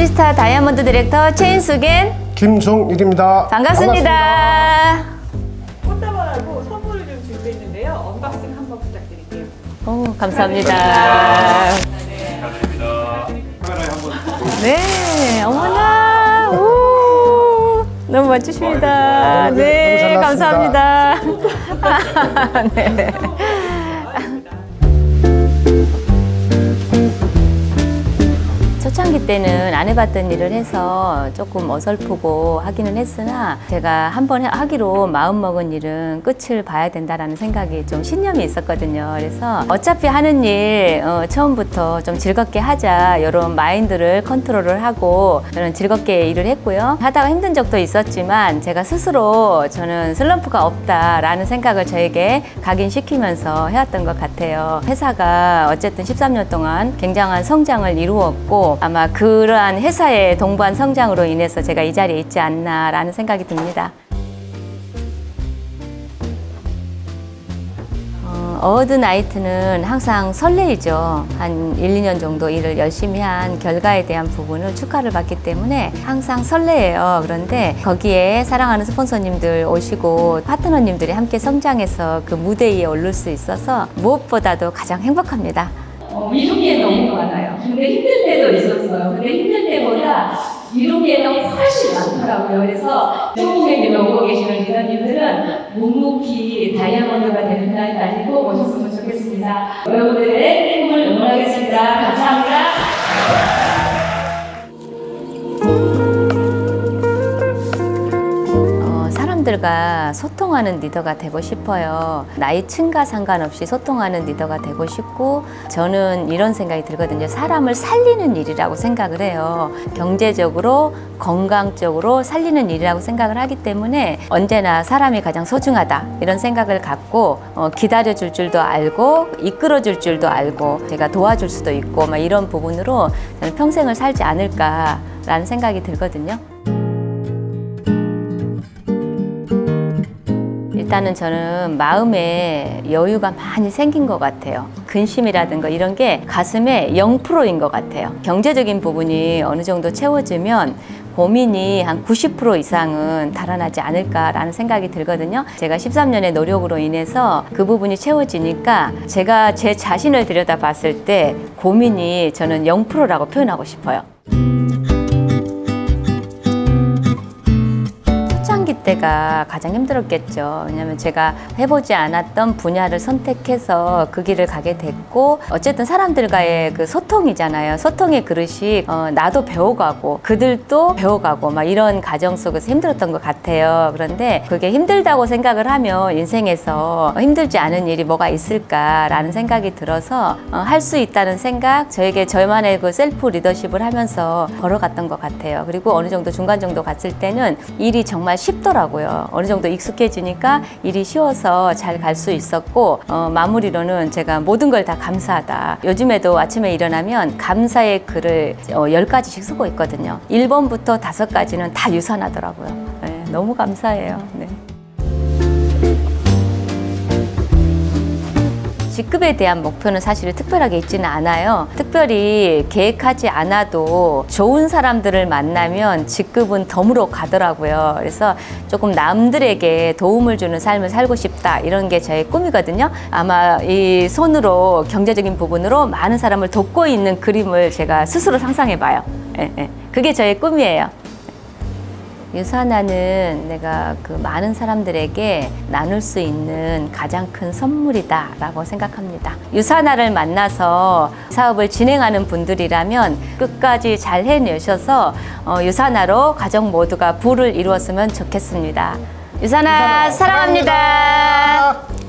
안녕하십니까 다이아몬드 디렉터 최인숙 and 김종일입니다. 반갑습니다. 꽃다발하고 선물을 좀 준비했는데요. unboxing 한번 부탁드릴게요. 오, 감사합니다. 축하드립니다. 카메라에 한번 네, 어머나, 오, 너무 멋지십니다. 네, 네, 잘 감사합니다. 네. 때는 안 해봤던 일을 해서 조금 어설프고 하기는 했으나 제가 한 번 하기로 마음먹은 일은 끝을 봐야 된다라는 생각이 좀 신념이 있었거든요. 그래서 어차피 하는 일 어, 처음부터 좀 즐겁게 하자 이런 마인드를 컨트롤을 하고 저는 즐겁게 일을 했고요. 하다가 힘든 적도 있었지만 제가 스스로 저는 슬럼프가 없다라는 생각을 저에게 각인시키면서 해왔던 것 같아요. 회사가 어쨌든 13년 동안 굉장한 성장을 이루었고 아마 그러한 회사의 동반 성장으로 인해서 제가 이 자리에 있지 않나라는 생각이 듭니다. 어, Award Night는 항상 설레이죠. 한 1, 2년 정도 일을 열심히 한 결과에 대한 부분을 축하를 받기 때문에 항상 설레요. 그런데 거기에 사랑하는 스폰서님들 오시고 파트너님들이 함께 성장해서 그 무대 위에 오를 수 있어서 무엇보다도 가장 행복합니다. 어, 게 너무 많아요. 근데 힘들 근데 힘들 때보다 이룬 게는 훨씬 많더라고요. 그래서 초봉에 오고 계시는 리더님들은 묵묵히 다이아몬드가 되는 날까지 꼭 오셨으면 좋겠습니다. 여러분들의 힘을 응원하겠습니다. 감사합니다. 사람들과 소통하는 리더가 되고 싶어요. 나이층과 상관없이 소통하는 리더가 되고 싶고 저는 이런 생각이 들거든요. 사람을 살리는 일이라고 생각을 해요. 경제적으로 건강적으로 살리는 일이라고 생각을 하기 때문에 언제나 사람이 가장 소중하다 이런 생각을 갖고 어, 기다려 줄 줄도 알고 이끌어 줄 줄도 알고 제가 도와줄 수도 있고 막 이런 부분으로 저는 평생을 살지 않을까라는 생각이 들거든요. 일단은 저는 마음에 여유가 많이 생긴 것 같아요. 근심이라든가 이런 게 가슴에 0%인 것 같아요. 경제적인 부분이 어느 정도 채워지면 고민이 한 90% 이상은 달아나지 않을까라는 생각이 들거든요. 제가 13년의 노력으로 인해서 그 부분이 채워지니까 제가 제 자신을 들여다 봤을 때 고민이 저는 0%라고 표현하고 싶어요. 때가 가장 힘들었겠죠. 왜냐하면 제가 해보지 않았던 분야를 선택해서 그 길을 가게 됐고 어쨌든 사람들과의 그 소통이잖아요. 소통의 그릇이 어, 나도 배워가고 그들도 배워가고 막 이런 과정 속에서 힘들었던 것 같아요. 그런데 그게 힘들다고 생각을 하면 인생에서 힘들지 않은 일이 뭐가 있을까라는 생각이 들어서 어, 할수 있다는 생각, 저에게 저만의 그 셀프 리더십을 하면서 걸어갔던 것 같아요. 그리고 어느 정도 중간 정도 갔을 때는 일이 정말 쉽더라고요. 어느 정도 익숙해지니까 일이 쉬워서 잘 갈 수 있었고 어, 마무리로는 제가 모든 걸 다 감사하다. 요즘에도 아침에 일어나면 감사의 글을 어, 10가지씩 쓰고 있거든요. 1번부터 5가지는 다 유산하더라고요. 네, 너무 감사해요. 네. 직급에 대한 목표는 사실 특별하게 있지는 않아요. 특별히 계획하지 않아도 좋은 사람들을 만나면 직급은 덤으로 가더라고요. 그래서 조금 남들에게 도움을 주는 삶을 살고 싶다 이런 게 저의 꿈이거든요. 아마 이 손으로 경제적인 부분으로 많은 사람을 돕고 있는 그림을 제가 스스로 상상해봐요. 예, 예. 그게 저의 꿈이에요. 유산화는 내가 그 많은 사람들에게 나눌 수 있는 가장 큰 선물이다 라고 생각합니다. 유산화를 만나서 사업을 진행하는 분들이라면 끝까지 잘 해내셔서 어, 유산화로 가정 모두가 부를 이루었으면 좋겠습니다. 유산화 사랑합니다.